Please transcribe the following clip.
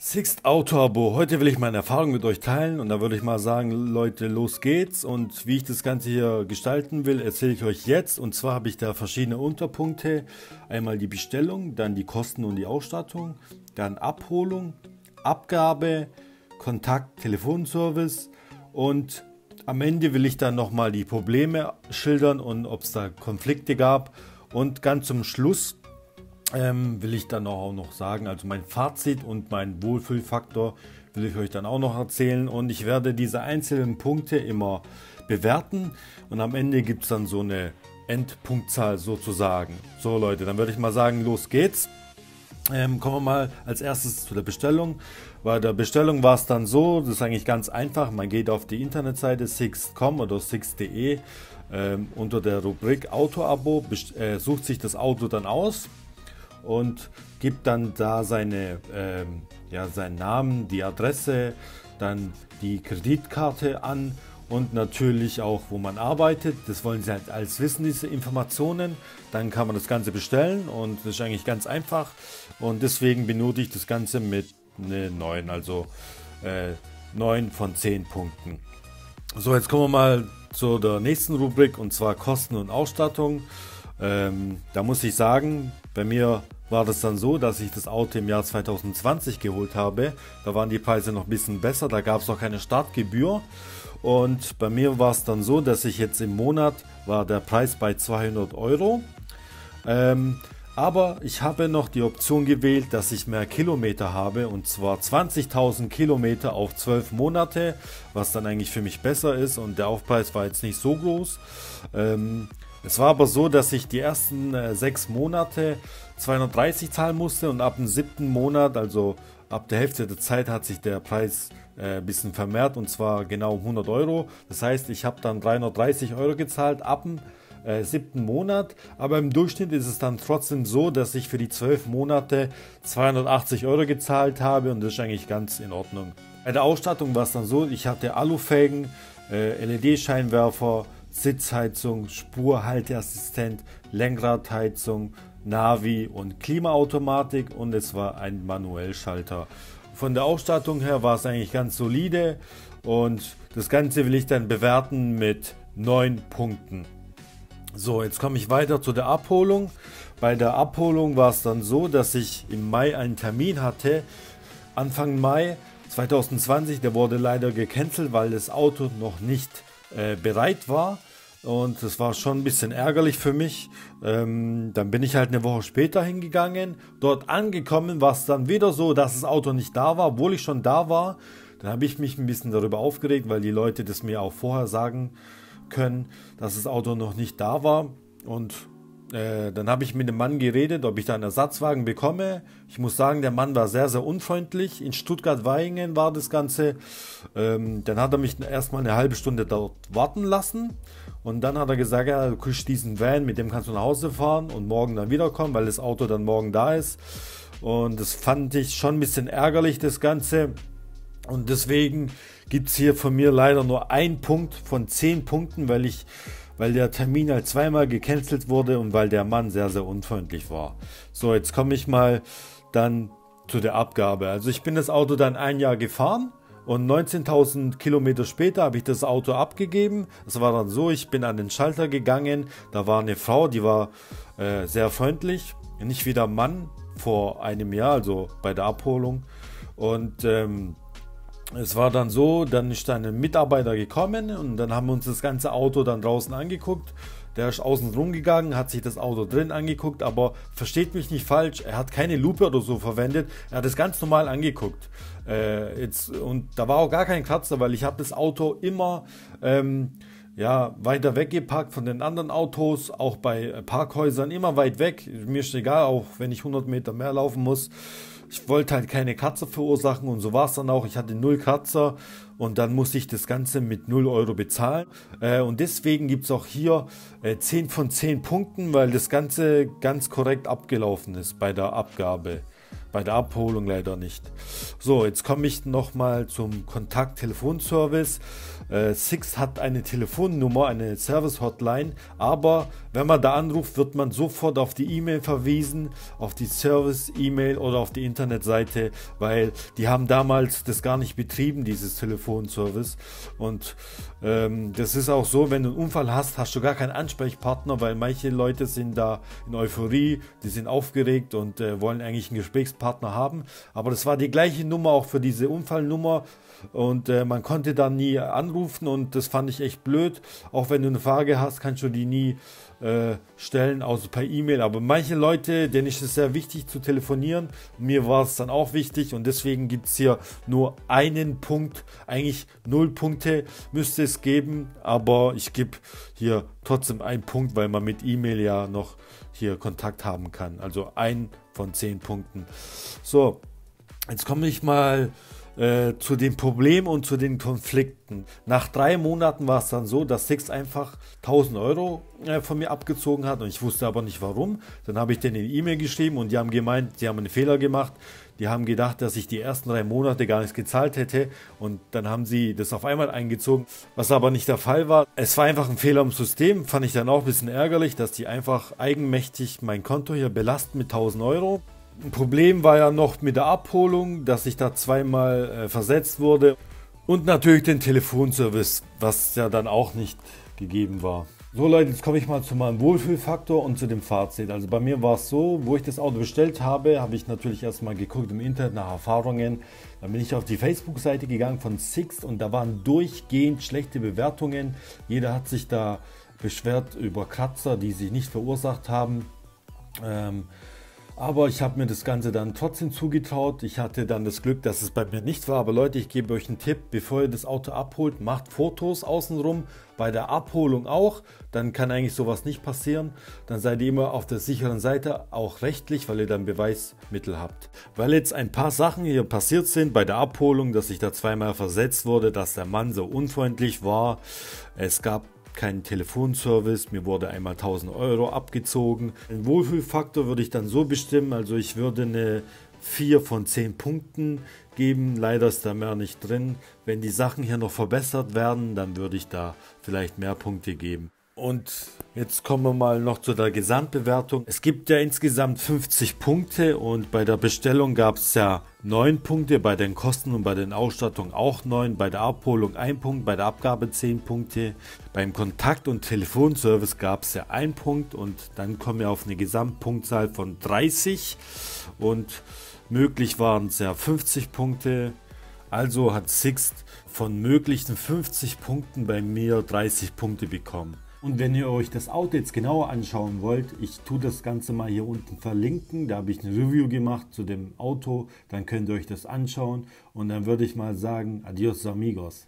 Sixt Auto Abo. Heute will ich meine Erfahrung mit euch teilen und da würde ich mal sagen, Leute, los geht's. Und wie ich das Ganze hier gestalten will, erzähle ich euch jetzt. Und zwar habe ich da verschiedene Unterpunkte. Einmal die Bestellung, dann die Kosten und die Ausstattung, dann Abholung, Abgabe, Kontakt, Telefonservice und am Ende will ich dann nochmal die Probleme schildern und ob es da Konflikte gab. Und ganz zum Schluss ähm, will ich dann auch noch sagen, also mein Fazit und mein Wohlfühlfaktor will ich euch dann auch noch erzählen und ich werde diese einzelnen Punkte immer bewerten und am Ende gibt es dann so eine Endpunktzahl sozusagen. So Leute, dann würde ich mal sagen, los geht's. Ähm, kommen wir mal als erstes zu der Bestellung. Bei der Bestellung war es dann so, das ist eigentlich ganz einfach, man geht auf die Internetseite six.com oder six.de ähm, unter der Rubrik Auto-Abo, äh, sucht sich das Auto dann aus und gibt dann da seine, ähm, ja, seinen Namen, die Adresse, dann die Kreditkarte an und natürlich auch, wo man arbeitet. Das wollen sie halt alles wissen, diese Informationen. Dann kann man das Ganze bestellen und das ist eigentlich ganz einfach. Und deswegen benötige ich das Ganze mit eine 9, also äh, 9 von 10 Punkten. So, jetzt kommen wir mal zu der nächsten Rubrik und zwar Kosten und Ausstattung. Ähm, da muss ich sagen, bei mir war das dann so, dass ich das Auto im Jahr 2020 geholt habe. Da waren die Preise noch ein bisschen besser, da gab es noch keine Startgebühr. Und bei mir war es dann so, dass ich jetzt im Monat war der Preis bei 200 Euro. Ähm, aber ich habe noch die Option gewählt, dass ich mehr Kilometer habe und zwar 20.000 Kilometer auf 12 Monate, was dann eigentlich für mich besser ist und der Aufpreis war jetzt nicht so groß. Ähm, es war aber so, dass ich die ersten äh, sechs Monate 230 zahlen musste und ab dem siebten Monat, also ab der Hälfte der Zeit, hat sich der Preis äh, ein bisschen vermehrt und zwar genau um 100 Euro. Das heißt, ich habe dann 330 Euro gezahlt ab dem äh, siebten Monat, aber im Durchschnitt ist es dann trotzdem so, dass ich für die zwölf Monate 280 Euro gezahlt habe und das ist eigentlich ganz in Ordnung. Bei der Ausstattung war es dann so, ich hatte Alufelgen, äh, LED-Scheinwerfer, Sitzheizung, Spurhalteassistent, Lenkradheizung, Navi und Klimaautomatik und es war ein Manuellschalter. Von der Ausstattung her war es eigentlich ganz solide und das Ganze will ich dann bewerten mit 9 Punkten. So, jetzt komme ich weiter zu der Abholung. Bei der Abholung war es dann so, dass ich im Mai einen Termin hatte. Anfang Mai 2020, der wurde leider gecancelt, weil das Auto noch nicht äh, bereit war. Und das war schon ein bisschen ärgerlich für mich. Ähm, dann bin ich halt eine Woche später hingegangen. Dort angekommen war es dann wieder so, dass das Auto nicht da war, obwohl ich schon da war. Dann habe ich mich ein bisschen darüber aufgeregt, weil die Leute das mir auch vorher sagen können, dass das Auto noch nicht da war. Und äh, dann habe ich mit dem Mann geredet, ob ich da einen Ersatzwagen bekomme. Ich muss sagen, der Mann war sehr, sehr unfreundlich. In Stuttgart-Weingen war das Ganze. Ähm, dann hat er mich erstmal eine halbe Stunde dort warten lassen. Und dann hat er gesagt, ja, du kriegst diesen Van, mit dem kannst du nach Hause fahren und morgen dann wiederkommen, weil das Auto dann morgen da ist. Und das fand ich schon ein bisschen ärgerlich, das Ganze. Und deswegen gibt es hier von mir leider nur ein Punkt von zehn Punkten, weil ich weil der Termin halt zweimal gecancelt wurde und weil der Mann sehr, sehr unfreundlich war. So, jetzt komme ich mal dann zu der Abgabe. Also ich bin das Auto dann ein Jahr gefahren und 19.000 Kilometer später habe ich das Auto abgegeben. Es war dann so, ich bin an den Schalter gegangen, da war eine Frau, die war äh, sehr freundlich, nicht wie der Mann vor einem Jahr, also bei der Abholung. Und ähm, es war dann so, dann ist ein Mitarbeiter gekommen und dann haben wir uns das ganze Auto dann draußen angeguckt. Der ist außen rum gegangen, hat sich das Auto drin angeguckt, aber versteht mich nicht falsch, er hat keine Lupe oder so verwendet, er hat es ganz normal angeguckt. Äh, jetzt, und da war auch gar kein Kratzer, weil ich habe das Auto immer ähm, ja, weiter weggepackt von den anderen Autos, auch bei Parkhäusern immer weit weg. Mir ist egal, auch wenn ich 100 Meter mehr laufen muss. Ich wollte halt keine Kratzer verursachen und so war es dann auch. Ich hatte null Kratzer und dann musste ich das Ganze mit 0 Euro bezahlen. Äh, und deswegen gibt es auch hier äh, 10 von 10 Punkten, weil das Ganze ganz korrekt abgelaufen ist bei der Abgabe. Bei der Abholung leider nicht. So, jetzt komme ich nochmal zum Kontakt-Telefonservice. Äh, Six hat eine Telefonnummer, eine Service-Hotline, aber wenn man da anruft, wird man sofort auf die E-Mail verwiesen, auf die Service-E-Mail oder auf die Internetseite, weil die haben damals das gar nicht betrieben, dieses Telefonservice. Und ähm, das ist auch so, wenn du einen Unfall hast, hast du gar keinen Ansprechpartner, weil manche Leute sind da in Euphorie, die sind aufgeregt und äh, wollen eigentlich einen Gesprächspartner haben. Aber das war die gleiche Nummer auch für diese Unfallnummer und äh, man konnte dann nie anrufen und das fand ich echt blöd. Auch wenn du eine Frage hast, kannst du die nie äh, stellen, außer per E-Mail. Aber manche Leute, denen ist es sehr wichtig zu telefonieren. Mir war es dann auch wichtig und deswegen gibt es hier nur einen Punkt. Eigentlich null Punkte müsste es geben, aber ich gebe hier trotzdem einen Punkt, weil man mit E-Mail ja noch hier Kontakt haben kann. Also ein von zehn Punkten. So, jetzt komme ich mal äh, zu dem Problem und zu den Konflikten. Nach drei Monaten war es dann so, dass Six einfach 1000 Euro äh, von mir abgezogen hat und ich wusste aber nicht warum. Dann habe ich denen eine E-Mail geschrieben und die haben gemeint, die haben einen Fehler gemacht. Die haben gedacht, dass ich die ersten drei Monate gar nichts gezahlt hätte und dann haben sie das auf einmal eingezogen, was aber nicht der Fall war. Es war einfach ein Fehler im System, fand ich dann auch ein bisschen ärgerlich, dass die einfach eigenmächtig mein Konto hier belasten mit 1000 Euro. Ein Problem war ja noch mit der Abholung, dass ich da zweimal äh, versetzt wurde. Und natürlich den Telefonservice, was ja dann auch nicht gegeben war. So Leute, jetzt komme ich mal zu meinem Wohlfühlfaktor und zu dem Fazit. Also bei mir war es so, wo ich das Auto bestellt habe, habe ich natürlich erstmal geguckt im Internet nach Erfahrungen. Dann bin ich auf die Facebook-Seite gegangen von Sixt und da waren durchgehend schlechte Bewertungen. Jeder hat sich da beschwert über Kratzer, die sich nicht verursacht haben. Ähm, aber ich habe mir das Ganze dann trotzdem zugetraut. Ich hatte dann das Glück, dass es bei mir nicht war. Aber Leute, ich gebe euch einen Tipp, bevor ihr das Auto abholt, macht Fotos außenrum. Bei der Abholung auch. Dann kann eigentlich sowas nicht passieren. Dann seid ihr immer auf der sicheren Seite, auch rechtlich, weil ihr dann Beweismittel habt. Weil jetzt ein paar Sachen hier passiert sind bei der Abholung, dass ich da zweimal versetzt wurde, dass der Mann so unfreundlich war. Es gab keinen Telefonservice, mir wurde einmal 1000 Euro abgezogen. Den Wohlfühlfaktor würde ich dann so bestimmen, also ich würde eine 4 von 10 Punkten geben. Leider ist da mehr nicht drin. Wenn die Sachen hier noch verbessert werden, dann würde ich da vielleicht mehr Punkte geben. Und jetzt kommen wir mal noch zu der Gesamtbewertung. Es gibt ja insgesamt 50 Punkte und bei der Bestellung gab es ja 9 Punkte, bei den Kosten und bei den Ausstattungen auch 9, bei der Abholung 1 Punkt, bei der Abgabe 10 Punkte, beim Kontakt- und Telefonservice gab es ja 1 Punkt und dann kommen wir auf eine Gesamtpunktzahl von 30 und möglich waren es ja 50 Punkte. Also hat Sixt von möglichen 50 Punkten bei mir 30 Punkte bekommen. Und wenn ihr euch das Auto jetzt genauer anschauen wollt, ich tue das Ganze mal hier unten verlinken. Da habe ich ein Review gemacht zu dem Auto. Dann könnt ihr euch das anschauen. Und dann würde ich mal sagen, adios amigos.